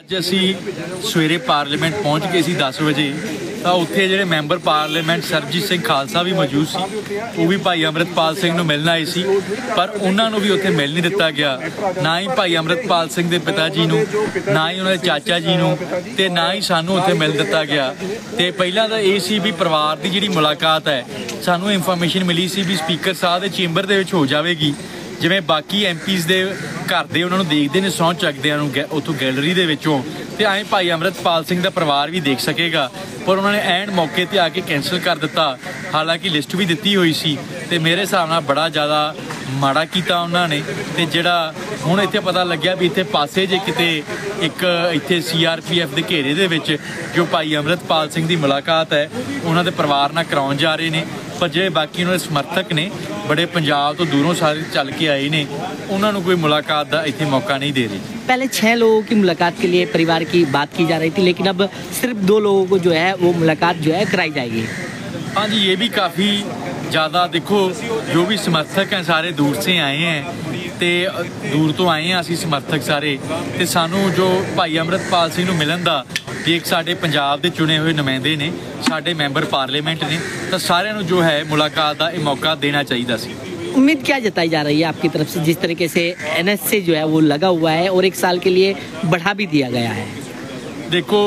ਅੱਜ ਅਸੀਂ ਸਵੇਰੇ ਪਾਰਲੀਮੈਂਟ ਪਹੁੰਚ ਗਏ ਸੀ 10 ਵਜੇ, ਤਾਂ ਉੱਥੇ ਜਿਹੜੇ ਮੈਂਬਰ ਪਾਰਲੀਮੈਂਟ ਸਰਬਜੀਤ ਸਿੰਘ ਖਾਲਸਾ ਵੀ ਮੌਜੂਦ ਸੀ, ਉਹ ਵੀ ਭਾਈ ਅੰਮ੍ਰਿਤਪਾਲ ਸਿੰਘ ਨੂੰ ਮਿਲਣ ਆਏ ਸੀ, ਪਰ ਉਹਨਾਂ ਨੂੰ ਵੀ ਉੱਥੇ ਮਿਲ ਨਹੀਂ ਦਿੱਤਾ ਗਿਆ। ਨਾ ਹੀ ਭਾਈ ਅੰਮ੍ਰਿਤਪਾਲ ਸਿੰਘ ਦੇ ਪਿਤਾ ਜੀ ਨੂੰ, ਨਾ ਹੀ ਉਹਨਾਂ ਦੇ ਚਾਚਾ ਜੀ ਨੂੰ, ਤੇ ਨਾ ਹੀ ਸਾਨੂੰ ਉੱਥੇ ਮਿਲ ਦਿੱਤਾ ਗਿਆ। ਤੇ ਪਹਿਲਾਂ ਤਾਂ ਇਹ ਸੀ ਵੀ ਪਰਿਵਾਰ ਦੀ ਜਿਹੜੀ ਮੁਲਾਕਾਤ ਹੈ, ਸਾਨੂੰ ਇਨਫੋਰਮੇਸ਼ਨ ਮਿਲੀ ਸੀ ਵੀ ਸਪੀਕਰ ਸਾਹਿਬ ਦੇ ਚੈਂਬਰ ਦੇ ਵਿੱਚ ਹੋ ਜਾਵੇਗੀ। ਜਿਵੇਂ ਬਾਕੀ ਐਮਪੀਜ਼ ਦੇ ਘਰ ਦੇ ਉਹਨਾਂ ਨੂੰ ਦੇਖਦੇ ਨੇ, ਸਹੁੰ ਚੱਕਦਿਆਂ ਨੂੰ ਗੈ- ਉੱਥੋਂ ਗੈਲਰੀ ਦੇ ਵਿੱਚੋਂ। ਤੇ ਐਂ ਭਾਈ ਅੰਮ੍ਰਿਤਪਾਲ ਸਿੰਘ ਦਾ ਪਰਿਵਾਰ ਵੀ ਦੇਖ ਸਕੇਗਾ। ਪਰ ਉਹਨਾਂ ਨੇ ਐਨ ਮੌਕੇ ਤੇ ਆ ਕੇ ਕੈਨਸਲ ਕਰ ਦਿੱਤਾ। ਹਾਲਾਂਕਿ ਲਿਸਟ ਵੀ ਦਿੱਤੀ ਹੋਈ ਸੀ ਤੇ ਮੇਰੇ ਹਿਸਾਬ ਨਾਲ ਬੜਾ ਜ਼ਿਆਦਾ ਮਾੜਾ ਕੀਤਾ ਉਹਨਾਂ ਨੇ। ਤੇ ਜਿਹੜਾ ਹੁਣ ਇੱਥੇ ਪਤਾ ਲੱਗਿਆ ਵੀ ਇੱਥੇ ਪਾਸੇ ਜੇ ਕਿਤੇ ਇੱਕ ਇੱਥੇ ਸੀਆਰਪੀਐਫ ਦੇ ਘੇਰੇ ਦੇ ਵਿੱਚ ਜੋ ਭਾਈ ਅੰਮ੍ਰਿਤਪਾਲ ਸਿੰਘ ਦੀ ਮੁਲਾਕਾਤ ਹੈ, ਉਹਨਾਂ ਦੇ ਪਰਿਵਾਰ ਨਾਲ ਕਰਾਉਣ ਜਾ ਰਹੇ ਨੇ। ਪਰ ਜਿਹੜੇ ਬਾਕੀ ਉਹਨਾਂ ਦੇ ਸਮਰਥਕ ਨੇ ਬੜੇ ਪੰਜਾਬ ਤੋਂ ਦੂਰੋਂ ਸਾਰੇ ਚੱਲ ਕੇ ਆਏ ਨੇ ਉਹਨਾਂ ਨੂੰ ਕੋਈ ਮੁਲਾਕਾਤ ਦਾ ਇੱਥੇ ਮੌਕਾ ਨਹੀਂ ਦੇ ਰਹੇ पहले छह लोगों की मुलाकात के लिए परिवार की बात की जा रही थी लेकिन अब सिर्फ दो लोगों को जो है वो मुलाकात जो है कराई जाएगी हाँ जी ये भी काफ़ी ज़्यादा देखो जो भी समर्थक हैं सारे दूर से आए हैं ਤੇ ਦੂਰ ਤੋਂ ਆਏ ਹਾਂ ਅਸੀਂ ਸਮਰਥਕ ਸਾਰੇ ਤੇ ਸਾਨੂੰ ਜੋ ਭਾਈ ਅੰਮ੍ਰਿਤਪਾਲ ਸਿੰਘ ਨੂੰ ਮਿਲਣ ਦਾ ਵੀ ਇੱਕ ਸਾਡੇ ਪੰਜਾਬ ਦੇ ਚੁਣੇ ਹੋਏ ਨੁਮਾਇੰਦੇ ਨੇ ਸਾਡੇ ਮੈਂਬਰ ਪਾਰਲੀਮੈਂਟ ਨੇ ਤਾਂ ਸਾਰਿਆਂ ਨੂੰ ਜੋ ਹੈ ਮੁਲਾਕਾਤ ਦਾ ਇਹ ਮੌਕਾ ਦੇਣਾ ਚਾਹੀਦਾ ਸੀ उम्मीद क्या जताई जा रही है आपकी तरफ से जिस तरीके से एनएस से जो है वो लगा हुआ है और एक साल के लिए बढ़ा भी दिया गया है ਦੇਖੋ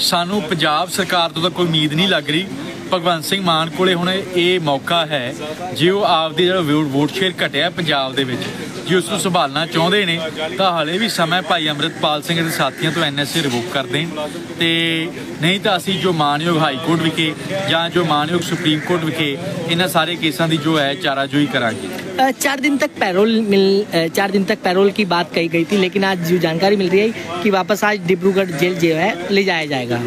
ਸਾਨੂੰ ਪੰਜਾਬ ਸਰਕਾਰ ਤੋਂ ਤਾਂ ਕੋਈ ਉਮੀਦ ਨਹੀਂ ਲੱਗ ਰਹੀ ਭਗਵੰਤ ਸਿੰਘ ਮਾਨ ਕੋਲੇ ਹੁਣ ਇਹ ਮੌਕਾ ਹੈ ਜੇ ਉਹ ਆਪਦੀ ਜਿਹੜਾ ਵੋ- ਵੋਟ ਸ਼ੇਅਰ ਘਟਿਆ ਪੰਜਾਬ ਦੇ ਵਿੱਚ ਜੇ ਉਸ ਨੂੰ ਸੰਭਾਲਣਾ ਚਾਹੁੰਦੇ ਨੇ ਤਾਂ ਹਲੇ ਵੀ ਸਮਾਂ ਭਾਈ ਅੰਮ੍ਰਿਤਪਾਲ ਸਿੰਘ ਦੇ ਸਾਥੀਆਂ ਤੋਂ ਐਨਐਸਏ ਰਿਵੋਕ ਕਰ ਦੇਣ ਤੇ ਨਹੀਂ ਤਾਂ ਅਸੀਂ ਜੋ ਮਾਨਯੋਗ ਹਾਈ ਕੋਰਟ ਵਿਖੇ ਜਾਂ ਜੋ ਮਾਨਯੋਗ ਸੁਪਰੀਮ ਕੋਰਟ ਵਿਖੇ ਇਹਨਾਂ ਸਾਰੇ ਕੇਸਾਂ ਦੀ ਜੋ ਹੈ ਚਾਰਾਜੋਈ ਕਰਾਂਗੇ अ, चार दिन तक पैरोल मिल अ, चार दिन तक पैरोल की बात कही गई थी लेकिन आज जो जानकारी मिल रही है कि वापस आज डिब्रूगढ़ जेल जो है ले जाया जाएगा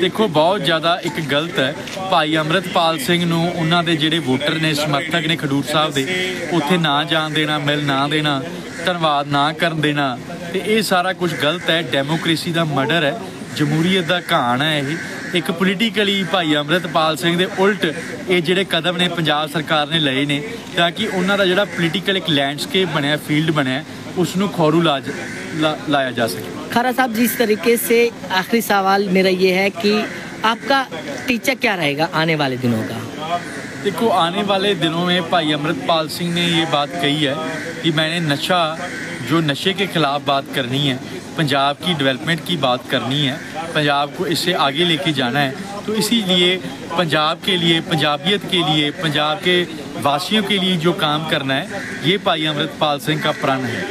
ਦੇਖੋ, ਬਹੁਤ ਜ਼ਿਆਦਾ ਇੱਕ ਗਲਤ ਹੈ। ਭਾਈ ਅੰਮ੍ਰਿਤਪਾਲ ਸਿੰਘ ਨੂੰ ਉਹਨਾਂ ਦੇ ਜਿਹੜੇ ਵੋਟਰ ਨੇ, ਸਮਰਥਕ ਨੇ ਖਡੂਰ ਸਾਹਿਬ ਦੇ, ਉੱਥੇ ਨਾ ਜਾਣ ਦੇਣਾ, ਮਿਲ ਨਾ ਦੇਣਾ, ਧੰਨਵਾਦ ਨਾ ਕਰਨ ਦੇਣਾ, ਤੇ ਇਹ ਸਾਰਾ ਕੁਝ ਗਲਤ ਹੈ। ਡੈਮੋਕ੍ਰੇਸੀ ਦਾ ਮਰਡਰ ਹੈ, ਜਮਹੂਰੀਅਤ ਦਾ ਘਾਣ ਹੈ ਇਹ। ਇੱਕ ਪੋਲੀਟੀਕਲੀ ਭਾਈ ਅੰਮ੍ਰਿਤਪਾਲ ਸਿੰਘ ਦੇ ਉਲਟ ਇਹ ਜਿਹੜੇ ਕਦਮ ਨੇ ਪੰਜਾਬ ਸਰਕਾਰ ਨੇ ਲਏ ਨੇ, ਤਾਂ ਕਿ ਉਹਨਾਂ ਦਾ ਜਿਹੜਾ ਪੋਲੀਟੀਕਲ ਇੱਕ ਲੈਂਡਸਕੇਪ ਬਣਿਆ, ਫੀਲਡ ਬਣਿਆ ਉਸ ਨੂੰ ਖੌਰੂ ਲਾਜ- ਲਾ- ਲਾਇਆ ਜਾ ਸਕੇ। खरा साहब, जिस तरीके से आखिरी सवाल मेरा ये है कि आपका टीचर क्या रहेगा आने वाले दिनों का? देखो, आने वाले दिनों में भाई अमृतपाल सिंह ने ये बात कही है कि मैंने नशा, जो नशे के खिलाफ बात करनी है, पंजाब की डेवलपमेंट की बात करनी है, पंजाब को इससे आगे लेके जाना है तो इसीलिए पंजाब के लिए, पंजाबियत के लिए, पंजाब के वासियों के लिए जो काम करना है, ये भाई अमृतपाल सिंह का प्रण है।